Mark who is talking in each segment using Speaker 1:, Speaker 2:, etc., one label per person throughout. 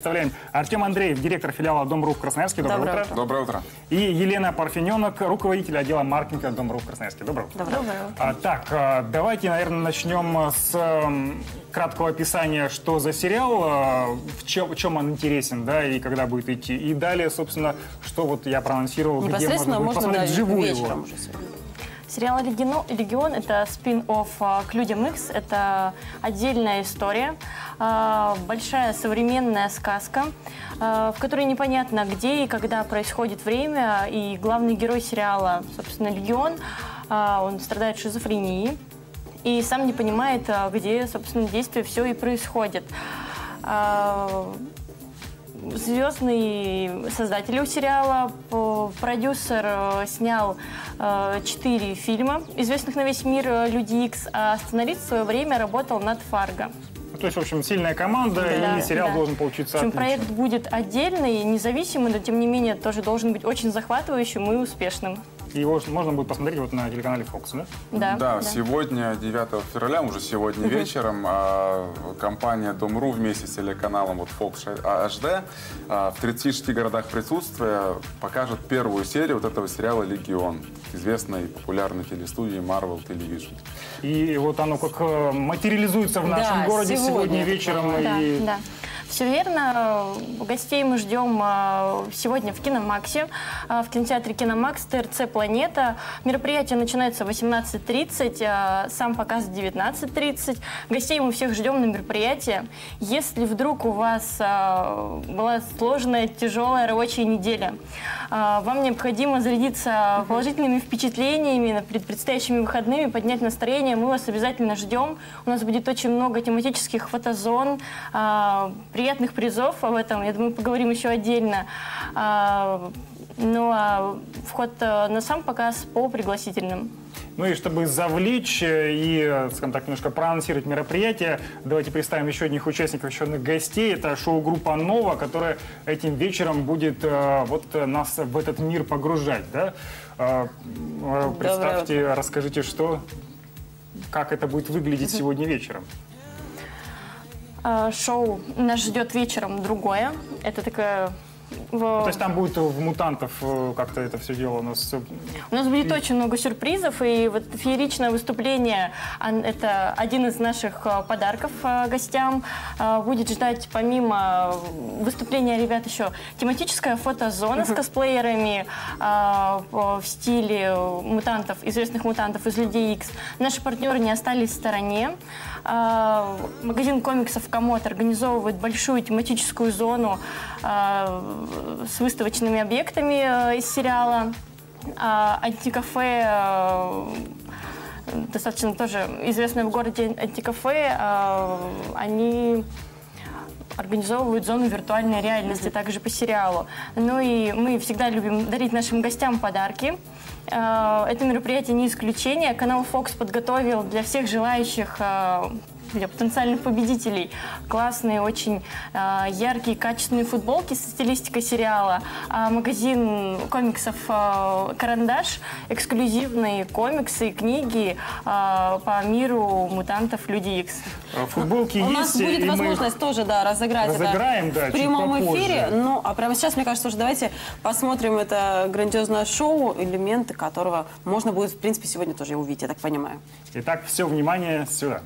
Speaker 1: Представляем Артем Андреев, директор филиала Дом.ру в Красноярске. Доброе,
Speaker 2: Доброе
Speaker 1: утро.
Speaker 2: утро.
Speaker 3: Доброе утро.
Speaker 1: И Елена Парфененок, руководитель отдела маркетинга Дом.ру в Красноярске. Доброе утро.
Speaker 2: Доброе утро.
Speaker 1: А, так, а, давайте, наверное, начнем с м, краткого описания, что за сериал, а, в чем, в чем он интересен, да, и когда будет идти. И далее, собственно, что вот я проанонсировал, где можно будет
Speaker 2: можно, да,
Speaker 1: посмотреть вживую
Speaker 2: вечером
Speaker 1: его.
Speaker 2: уже сегодня.
Speaker 4: Сериал «Легион» это спин-офф а, к «Людям Икс». Это отдельная история, а, большая современная сказка, а, в которой непонятно, где и когда происходит время. И главный герой сериала, собственно, «Легион», он страдает шизофренией и сам не понимает, где, собственно, действие все и происходит. Звездный создатель у сериала, продюсер э, снял э, четыре фильма, известных на весь мир э, «Люди Икс», а сценарист в свое время работал над «Фарго».
Speaker 1: Ну, То есть, в общем, сильная команда,
Speaker 4: Да,
Speaker 1: и сериал
Speaker 4: да.
Speaker 1: должен получиться
Speaker 4: В общем, проект будет отдельный, независимый, но тем не менее тоже должен быть очень захватывающим и успешным.
Speaker 1: И его можно будет посмотреть вот на телеканале Fox, да?
Speaker 4: Да,
Speaker 3: Да, сегодня, 9 февраля, уже сегодня вечером, а, компания Дом.ру вместе с телеканалом вот Fox HD а, в 36 городах присутствия покажет первую серию вот этого сериала «Легион», известной и популярной телестудии Marvel Television.
Speaker 1: И вот оно как э, материализуется в нашем
Speaker 2: Да,
Speaker 1: городе сегодня,
Speaker 2: сегодня,
Speaker 1: вечером.
Speaker 4: Да,
Speaker 1: и...
Speaker 4: да. Все верно. Гостей мы ждем а, сегодня в Киномаксе, а, в кинотеатре Киномакс ТРЦ «Планета». Мероприятие начинается в 18.30, а, сам показ в 19.30. Гостей мы всех ждем на мероприятие. Если вдруг у вас была сложная, тяжелая рабочая неделя, вам необходимо зарядиться положительными впечатлениями перед предстоящими выходными, поднять настроение, мы вас обязательно ждем. У нас будет очень много тематических фотозон, приятных призов об этом, я думаю, поговорим еще отдельно. А, Ну а вход э, на сам показ по пригласительным.
Speaker 1: Ну и чтобы завлечь э, и, скажем так, немножко проанонсировать мероприятие, давайте представим еще одних участников, еще одних гостей. Это шоу-группа «Нова», которая этим вечером будет э, вот нас в этот мир погружать, да? Э, э, Представьте, расскажите, что, как это будет выглядеть сегодня вечером.
Speaker 4: А, Шоу нас ждет вечером другое. Это такая... в-
Speaker 1: То есть там будет в «Мутантов» э, как-то это все дело у нас... э,
Speaker 4: У нас будет очень много сюрпризов, и вот фееричное выступление а, – это один из наших а, подарков а, гостям. Будет ждать помимо выступления ребят еще тематическая фотозона с косплеерами в стиле мутантов, известных мутантов из «Людей Икс». Наши партнеры не остались в стороне. Магазин комиксов «Комод» организовывает большую тематическую зону с выставочными объектами э, из сериала. А, Антикафе э, достаточно тоже известное в городе антикафе. а, Они организовывают зону виртуальной реальности, также по сериалу. Ну и мы всегда любим дарить нашим гостям подарки. Э, Это мероприятие не исключение. Канал Fox подготовил для всех желающих э, для потенциальных победителей классные, очень э, яркие, качественные футболки со стилистикой сериала. А магазин комиксов э, «Карандаш» эксклюзивные комиксы и книги э, по миру мутантов Люди Икс.
Speaker 1: э, Футболки
Speaker 2: У
Speaker 1: есть,
Speaker 2: нас будет
Speaker 1: и мы-
Speaker 2: возможность тоже, да, разыграть
Speaker 1: разыграем, да,
Speaker 2: это в
Speaker 1: чуть
Speaker 2: прямом
Speaker 1: попозже.
Speaker 2: эфире. Ну, а прямо сейчас, мне кажется, уже давайте посмотрим это грандиозное шоу, элементы которого можно будет, в принципе, сегодня тоже увидеть, я так понимаю.
Speaker 1: Итак, все, внимание, сюда.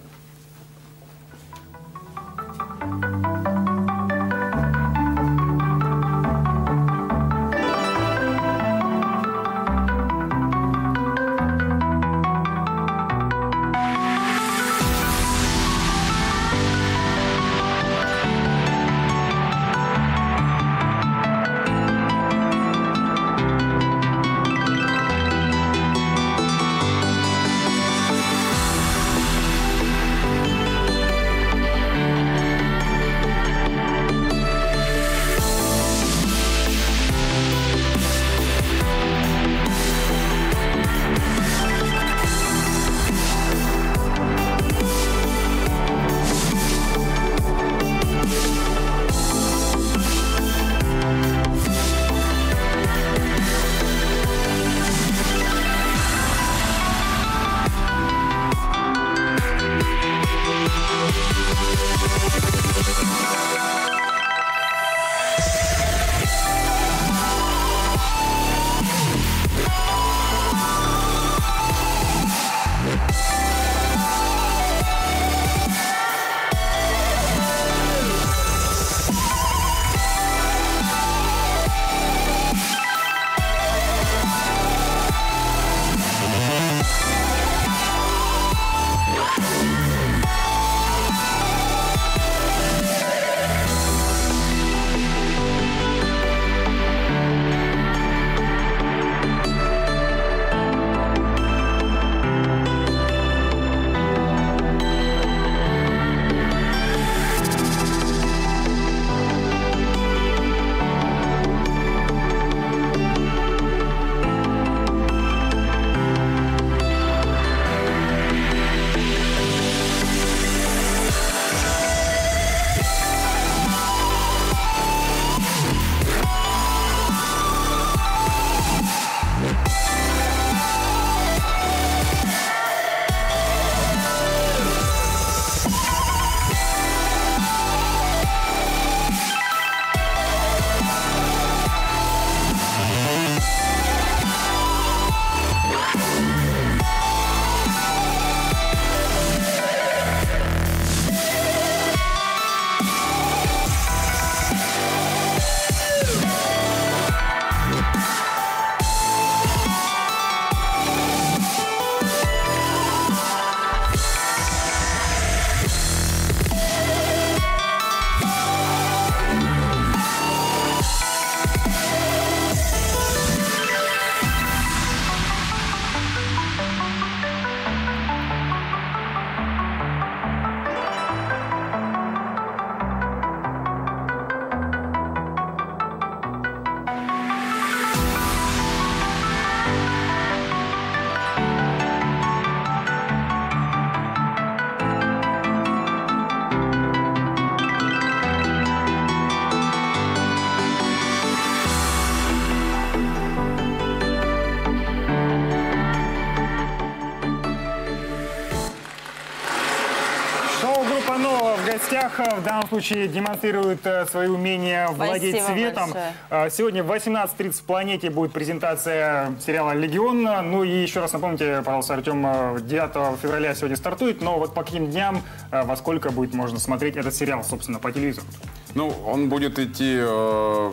Speaker 1: Цветах. А В данном случае демонстрируют э, свои умения владеть
Speaker 2: Спасибо
Speaker 1: цветом.
Speaker 2: большое.
Speaker 1: А, Сегодня в 18.30 в «Планете» будет презентация сериала «Легион». Ну и еще раз напомните, пожалуйста, Артем, э, 9 февраля сегодня стартует, но вот по каким дням, э, во сколько будет можно смотреть этот сериал, собственно, по телевизору?
Speaker 3: Ну, он будет идти, э,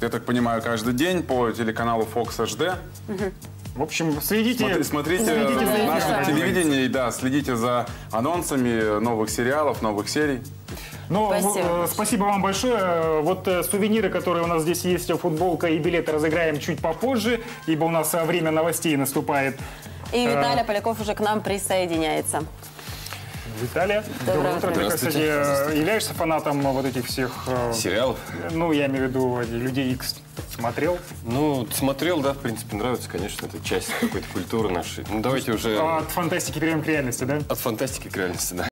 Speaker 3: я так понимаю, каждый день по телеканалу Fox HD.
Speaker 1: В общем, следите.
Speaker 3: Смотри- смотрите
Speaker 1: следите за
Speaker 3: наше
Speaker 1: эфиром.
Speaker 3: телевидение и да, следите за анонсами новых сериалов, новых серий.
Speaker 1: Ну,
Speaker 2: Спасибо
Speaker 1: э, спасибо вам большое. Э, Вот э, сувениры, которые у нас здесь есть, футболка и билеты разыграем чуть попозже, ибо у нас э, время новостей наступает.
Speaker 2: И Виталий Поляков уже к нам присоединяется.
Speaker 1: Виталия,
Speaker 2: Доброе
Speaker 1: утро. Ты, кстати, э, являешься фанатом вот этих всех... э,
Speaker 5: Сериал?
Speaker 1: Ну, я имею в виду э, Людей Икс. Смотрел?
Speaker 5: Ну, смотрел, да, в принципе, нравится, конечно, это часть какой-то культуры нашей. Ну, давайте уже
Speaker 1: От фантастики перейдем к реальности, да?
Speaker 5: от фантастики к реальности, да.